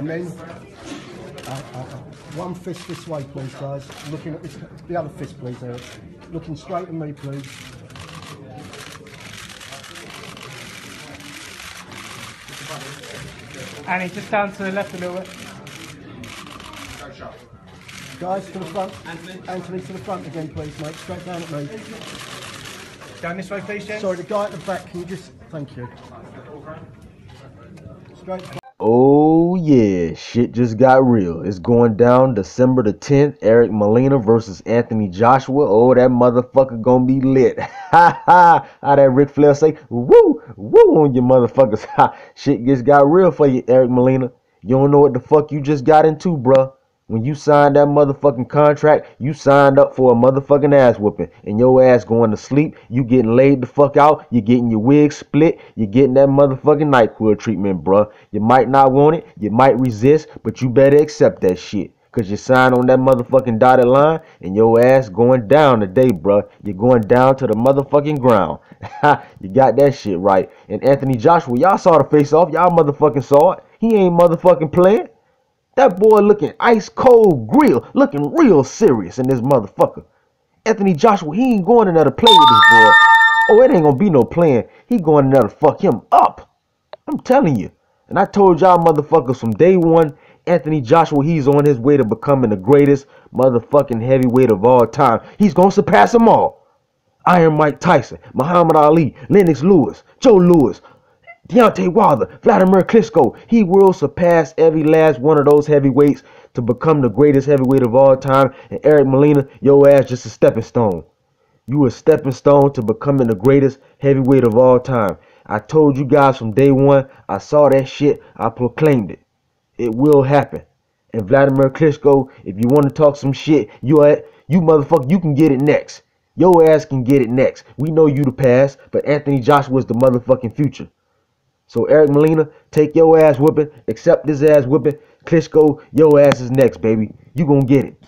And then uh, uh, uh, one fist this way, please, guys. Looking at this, the other fist, please, Eric. Looking straight at me, please. Annie, just down to the left a little bit. Guys, to the front. Anthony, to the front again, please, mate. Straight down at me. Down this way, please, James. Sorry, the guy at the back, can you just... Thank you. Straight Oh yeah, shit just got real. It's going down December the 10th. Eric Molina versus Anthony Joshua. Oh, that motherfucker gonna be lit. Ha ha. How that Ric Flair say, woo, woo on your motherfuckers. Ha. Shit just got real for you, Eric Molina. You don't know what the fuck you just got into, bruh. When you signed that motherfucking contract, you signed up for a motherfucking ass whooping. And your ass going to sleep, you getting laid the fuck out, you getting your wig split, you getting that motherfucking NyQuil treatment, bruh. You might not want it, you might resist, but you better accept that shit. Cause you signed on that motherfucking dotted line and your ass going down today, bruh. You're going down to the motherfucking ground. you got that shit right. And Anthony Joshua, y'all saw the face off. Y'all motherfucking saw it. He ain't motherfucking playing. That boy looking ice cold grill, looking real serious in this motherfucker. Anthony Joshua, he ain't going to play with this boy. Oh, it ain't gonna be no playing. He going to fuck him up. I'm telling you. And I told y'all motherfuckers from day one, Anthony Joshua, he's on his way to becoming the greatest motherfucking heavyweight of all time. He's gonna surpass them all. Iron Mike Tyson, Muhammad Ali, Lennox Lewis, Joe Louis, Deontay Wilder, Vladimir Klitschko. He will surpass every last one of those heavyweights to become the greatest heavyweight of all time. And Eric Molina, your ass just a stepping stone. You a stepping stone to becoming the greatest heavyweight of all time. I told you guys from day one, I saw that shit, I proclaimed it. It will happen. And Vladimir Klitschko, if you want to talk some shit, you are, you motherfucker, you can get it next. Your ass can get it next. We know you the past, but Anthony Joshua is the motherfucking future. So Eric Molina, take your ass whipping, accept this ass whipping. Klitschko, your ass is next, baby. You gonna get it.